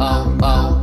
oh, oh,